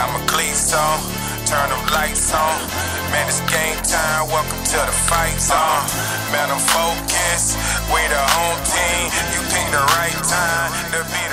got my cleats on, turn them lights on. Man, it's game time, welcome to the fight zone. Man, I'm focused, we the home team. You pick the right time to be.